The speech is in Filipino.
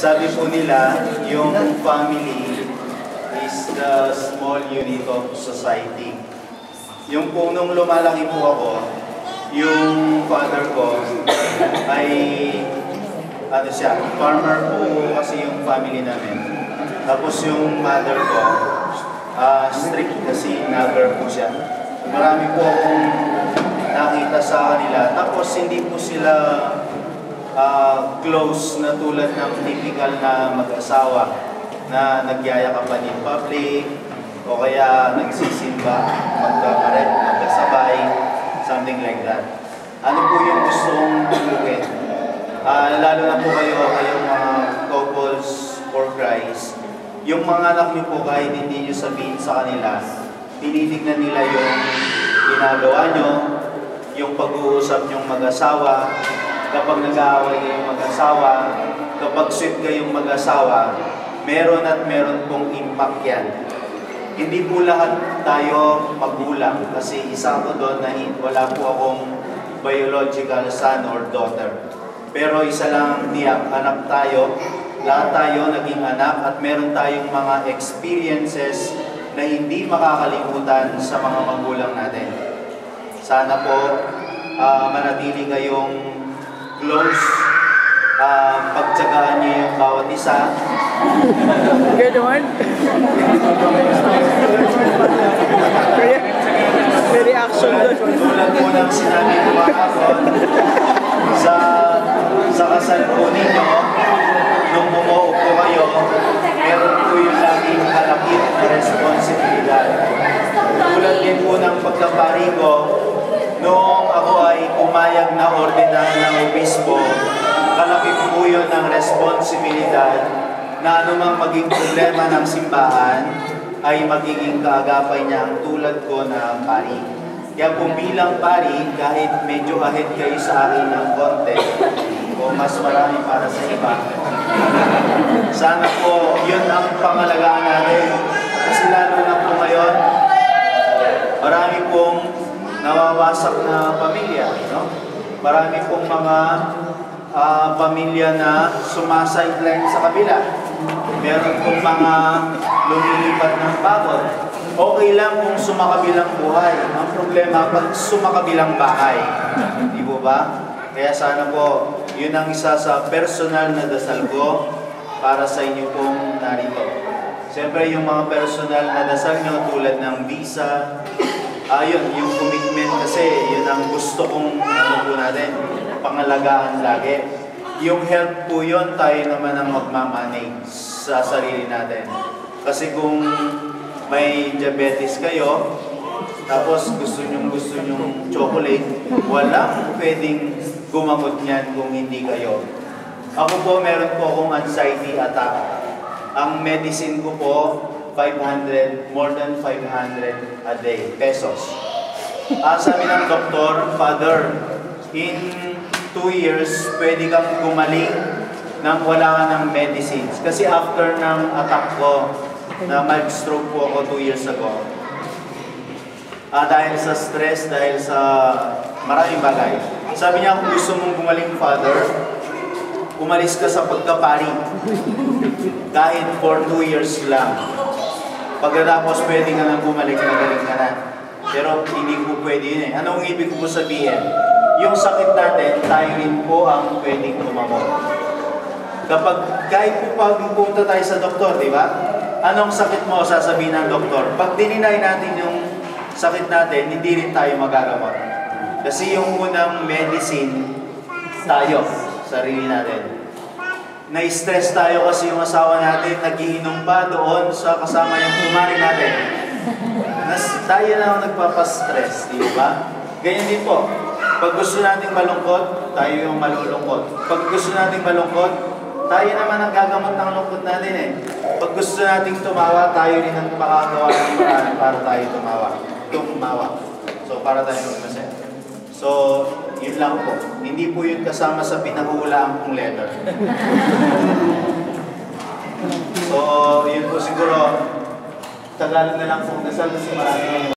sabi po nila, yung family is the small unit of society. Yung po nung lumalaki po ako, yung father ko ay ano siya, farmer po kasi yung family namin. Tapos yung mother ko, ah, strict kasi nagger po siya. Marami po akong nakita sa kanila. Tapos hindi po sila ah, close na tulad ng typical na mag-asawa na nagyayakapan in public o kaya nagsisimba, magkakaret, magkasabay, something like that. Ano po yung gustong tulukin? Ah, lalo na po kayo, kayong mga couples for Christ, yung mga anak niyo po kahit hindi niyo sabihin sa kanila, tinitignan nila yung ginagawa niyo, yung pag-uusap niyong mag-asawa, kapag nag-aaway kayong mag-asawa, kapag sweet kayong mag-asawa, meron at meron pong impact yan. Hindi po lahat tayo magulang kasi isa ko doon na wala po akong biological son or daughter. Pero isa lang niyak, anak tayo, lahat tayo naging anak at meron tayong mga experiences na hindi makakalimutan sa mga magulang natin. Sana po ah, manatili kayong close, ah, pagtsagaan niyo yung bawat isa, Ganon. May reaction doon. tulad po ng sinabi ko kahapon, sa, sa kasal po ninyo, nung bumuo po kayo, meron po yung laging kalakit na responsibilidad. Tulad din po ng pagkapari ko, pumayag na ordinan ng obispo, kalaki po yun ng responsibilidad na anumang maging problema ng simbahan ay magiging kaagapay niya ang tulad ko na pari. Kaya kung bilang pari, kahit medyo ahead kayo sa akin ng konti, o mas marami para sa iba, sana po yun ang pangalagaan natin. Kasi lalo na po ngayon, marami pong nawawasak na pamilya. No? Marami pong mga ah, pamilya na sumasaideline sa kabila. Meron pong mga lumilipat ng pagod. Okay lang kung sumakabilang buhay. Ang problema, pag sumakabilang bahay. Di po ba? Kaya sana po, yun ang isa sa personal na dasal ko para sa inyo pong narito. Siyempre, yung mga personal na dasal nyo tulad ng visa, ayun, yung commitment kasi, yun ang gusto kong ano po natin, pangalagaan lagi. Yung health po yun, tayo naman ang magmamanage sa sarili natin. Kasi kung may diabetes kayo, tapos gusto nyong gusto nyong chocolate, walang pwedeng gumamot niyan kung hindi kayo. Ako po, meron po akong anxiety attack. Ang medicine ko po, 500, more than 500 a day, pesos. Ah, sabi ng doktor, Father, in two years, pwede kang gumaling nang wala ka ng medicines. Kasi after ng attack ko, na mag-stroke po ako two years ago, ah, dahil sa stress, dahil sa maraming bagay. Sabi niya, kung gusto mong gumaling, Father, umalis ka sa pagkapari. Kahit for two years lang. Pagkatapos pwede ka nang bumalik, magaling ka na. Pero hindi po pwede yun eh. Anong ibig ko sabihin? Yung sakit natin, tayo rin po ang pwedeng kumamot. Kapag kahit po pag tayo sa doktor, di ba? Anong sakit mo sasabihin ng doktor? Pag dininay natin yung sakit natin, hindi rin tayo magagamot. Kasi yung unang medicine, tayo, sarili natin. Na-stress tayo kasi yung asawa natin, nagiinom pa doon sa kasama yung kumari natin. Nas, tayo na ang nagpapastress, di ba? Ganyan din po. Pag gusto nating malungkot, tayo yung malulungkot. Pag gusto nating malungkot, tayo naman ang gagamot ng lungkot natin eh. Pag gusto nating tumawa, tayo rin ang makagawa ng paraan para tayo tumawa. Tumawa. So, para tayo magmasaya. So, yun lang po. Hindi po yun kasama sa pinahulaan kong letter. So, yun po siguro. Tagalog na lang po dasal kasi marami